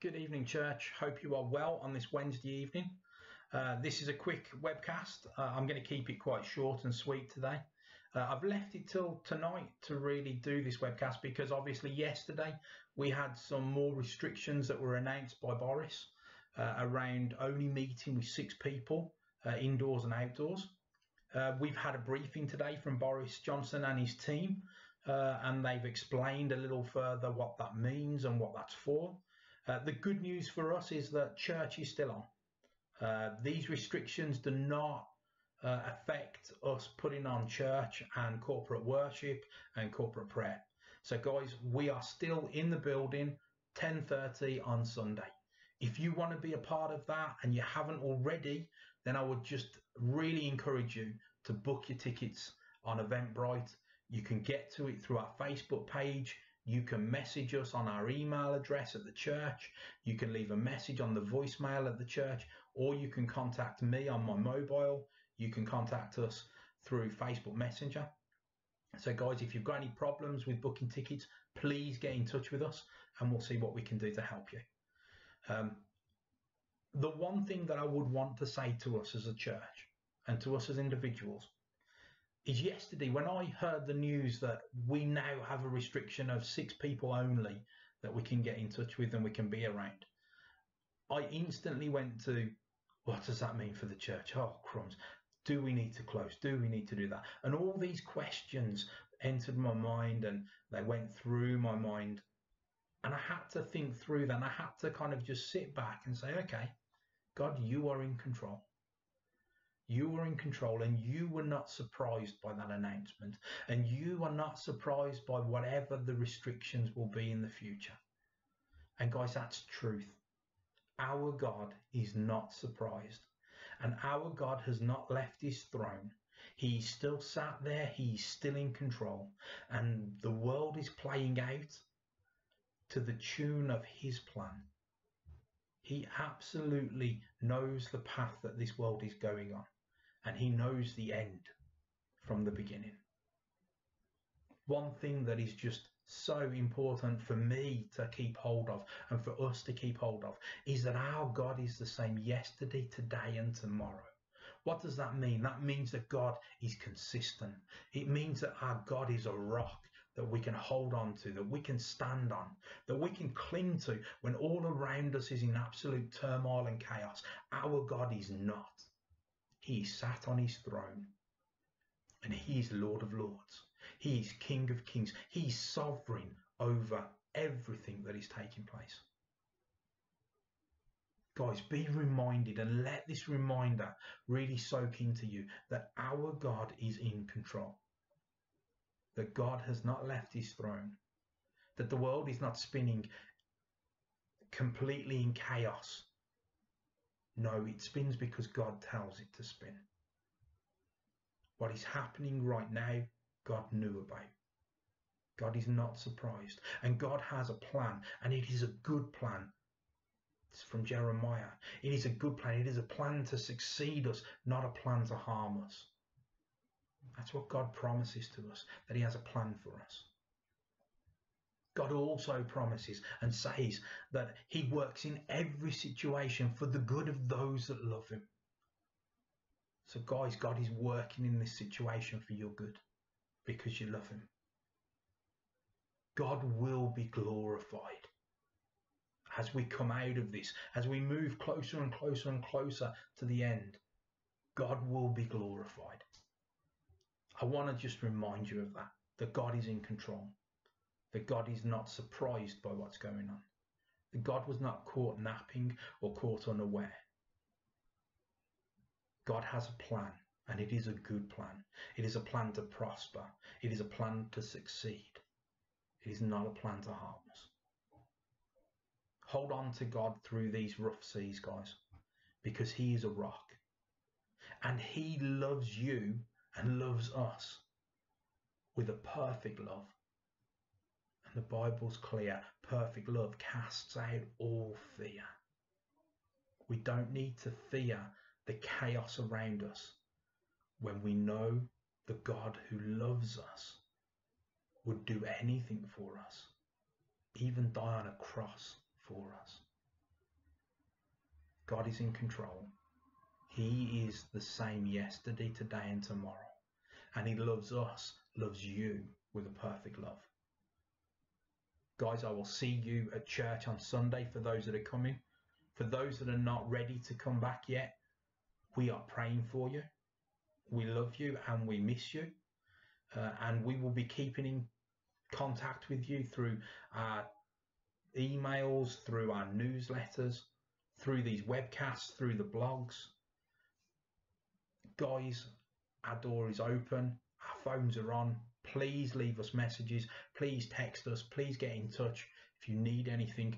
Good evening, church. Hope you are well on this Wednesday evening. Uh, this is a quick webcast. Uh, I'm going to keep it quite short and sweet today. Uh, I've left it till tonight to really do this webcast because obviously yesterday we had some more restrictions that were announced by Boris uh, around only meeting with six people uh, indoors and outdoors. Uh, we've had a briefing today from Boris Johnson and his team, and they've explained a little further what that means and what that's for. Uh, the good news for us is that church is still on. Uh, these restrictions do not uh, affect us putting on church and corporate worship and corporate prayer. So, guys, we are still in the building 10:30 on Sunday. If you want to be a part of that and you haven't already, then I would just really encourage you to book your tickets on Eventbrite. You can get to it through our Facebook page. You can message us on our email address at the church. You can leave a message on the voicemail at the church, or you can contact me on my mobile. You can contact us through Facebook Messenger. So, guys, if you've got any problems with booking tickets, please get in touch with us and we'll see what we can do to help you. Um, the one thing that I would want to say to us as a church and to us as individuals is yesterday when I heard the news that we now have a restriction of six people only that we can get in touch with and we can be around. I instantly went to, what does that mean for the church? Oh, crumbs. Do we need to close? Do we need to do that? And all these questions entered my mind and they went through my mind. And I had to think through that. And I had to kind of just sit back and say, okay, God, you are in control. You were in control and you were not surprised by that announcement. And you are not surprised by whatever the restrictions will be in the future. And guys, that's truth. Our God is not surprised. And our God has not left his throne. He's still sat there. He's still in control. And the world is playing out to the tune of his plan. He absolutely knows the path that this world is going on and he knows the end from the beginning. One thing that is just so important for me to keep hold of and for us to keep hold of is that our God is the same yesterday, today, and tomorrow. What does that mean? That means that God is consistent. It means that our God is a rock that we can hold on to, that we can stand on, that we can cling to when all around us is in absolute turmoil and chaos. Our God is not. He sat on his throne and he is Lord of Lords. He is King of Kings. He's sovereign over everything that is taking place. Guys, be reminded and let this reminder really soak into you that our God is in control. That God has not left his throne. That the world is not spinning completely in chaos no, it spins because God tells it to spin. What is happening right now, God knew about. God is not surprised. And God has a plan, and it is a good plan. It's from Jeremiah. It is a good plan. It is a plan to succeed us, not a plan to harm us. That's what God promises to us, that He has a plan for us. God also promises and says that He works in every situation for the good of those that love Him. So, guys, God is working in this situation for your good because you love Him. God will be glorified as we come out of this, as we move closer and closer and closer to the end. God will be glorified. I want to just remind you of that, that God is in control that God is not surprised by what's going on. That God was not caught napping or caught unaware. God has a plan, and it is a good plan. It is a plan to prosper. It is a plan to succeed. It is not a plan to harm us. Hold on to God through these rough seas, guys, because He is a rock. And He loves you and loves us with a perfect love. The Bible's clear perfect love casts out all fear. We don't need to fear the chaos around us when we know the God who loves us would do anything for us, even die on a cross for us. God is in control. He is the same yesterday, today, and tomorrow. And He loves us, loves you with a perfect love. Guys, I will see you at church on Sunday for those that are coming. For those that are not ready to come back yet, we are praying for you. We love you and we miss you. Uh, and we will be keeping in contact with you through our emails, through our newsletters, through these webcasts, through the blogs. Guys, our door is open, our phones are on. Please leave us messages. Please text us. Please get in touch if you need anything.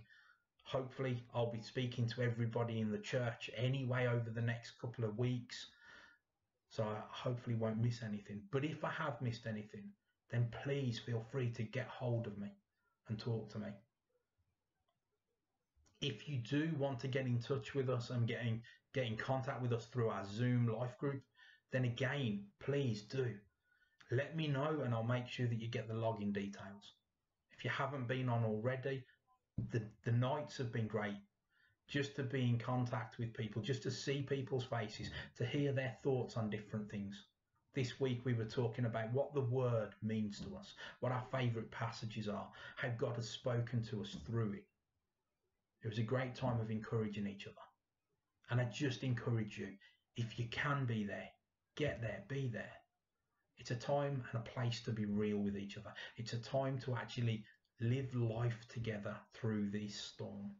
Hopefully, I'll be speaking to everybody in the church anyway over the next couple of weeks. So I hopefully won't miss anything. But if I have missed anything, then please feel free to get hold of me and talk to me. If you do want to get in touch with us and get in, get in contact with us through our Zoom life group, then again, please do. Let me know and I'll make sure that you get the login details. If you haven't been on already, the, the nights have been great. Just to be in contact with people, just to see people's faces, to hear their thoughts on different things. This week we were talking about what the word means to us, what our favourite passages are, how God has spoken to us through it. It was a great time of encouraging each other. And I just encourage you, if you can be there, get there, be there. It's a time and a place to be real with each other. It's a time to actually live life together through this storm.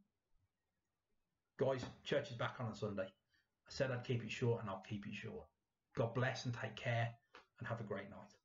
Guys, church is back on a Sunday. I said I'd keep it short and I'll keep it short. God bless and take care and have a great night.